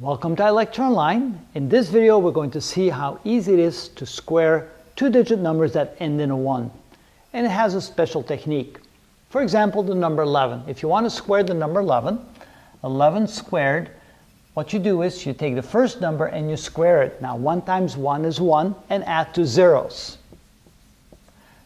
Welcome to iLectureOnline. In this video, we're going to see how easy it is to square two-digit numbers that end in a 1. And it has a special technique. For example, the number 11. If you want to square the number 11, 11 squared, what you do is you take the first number and you square it. Now, 1 times 1 is 1, and add two zeros.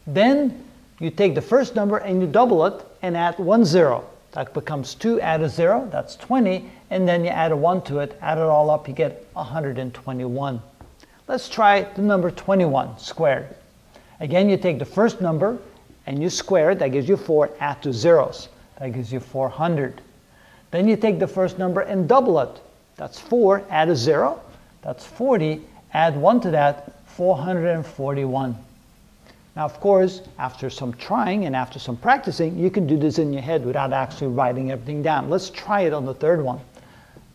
Then you take the first number and you double it and add one zero. That becomes 2, add a 0, that's 20, and then you add a 1 to it, add it all up, you get 121. Let's try the number 21 squared. Again, you take the first number and you square it, that gives you 4, add two zeros, that gives you 400. Then you take the first number and double it. That's 4, add a 0, that's 40, add 1 to that, 441. Now, of course, after some trying and after some practicing, you can do this in your head without actually writing everything down. Let's try it on the third one.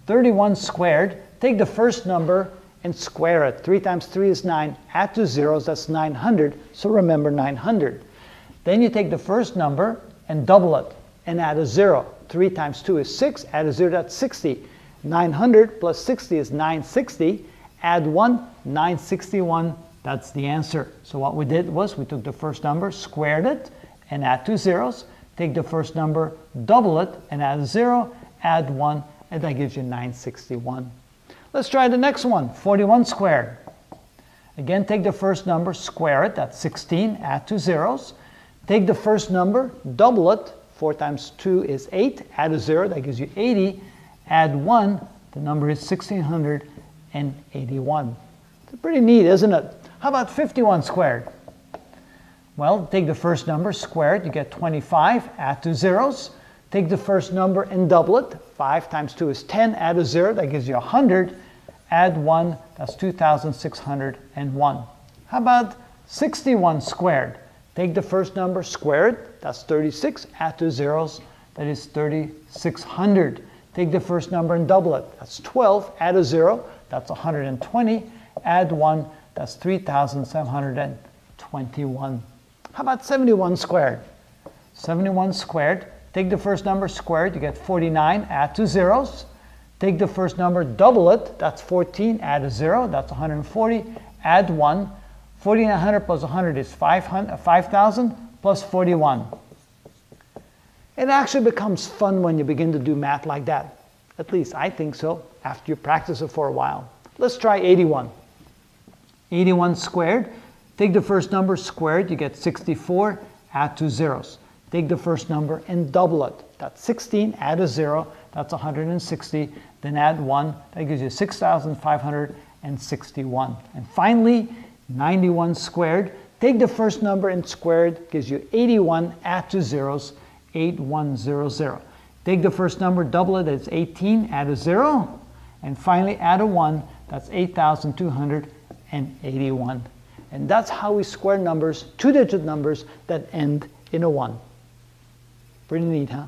31 squared, take the first number and square it. 3 times 3 is 9. Add two zeros, that's 900. So remember 900. Then you take the first number and double it and add a 0. 3 times 2 is 6. Add a 0, that's 60. 900 plus 60 is 960. Add 1, 961 that's the answer. So what we did was we took the first number, squared it, and add two zeros. Take the first number, double it, and add a zero, add one, and that gives you 961. Let's try the next one, 41 squared. Again, take the first number, square it, that's 16, add two zeros. Take the first number, double it, 4 times 2 is 8, add a 0, that gives you 80, add 1, the number is 1681. It's pretty neat, isn't it? How about 51 squared? Well, take the first number, square it, you get 25, add two zeros. Take the first number and double it. 5 times 2 is 10, add a 0, that gives you 100. Add 1, that's 2,601. How about 61 squared? Take the first number, square it, that's 36, add two zeros, that is 3,600. Take the first number and double it, that's 12, add a 0, that's 120. Add 1, that's 3,721. How about 71 squared? 71 squared, take the first number squared, you get 49, add two zeros. Take the first number, double it, that's 14, add a zero, that's 140, add one. 4900 plus 100 is 5,000 5, uh, plus 41. It actually becomes fun when you begin to do math like that. At least I think so, after you practice it for a while. Let's try 81. 81 squared. Take the first number squared, you get 64, add two zeros. Take the first number and double it. That's 16, add a zero, that's 160. Then add one, that gives you 6,561. And finally, 91 squared. Take the first number and squared, gives you 81, add two zeros, 8100. Take the first number, double it, that's 18, add a zero. And finally, add a one, that's 8,200 and 81. And that's how we square numbers, two-digit numbers that end in a 1. Pretty neat, huh?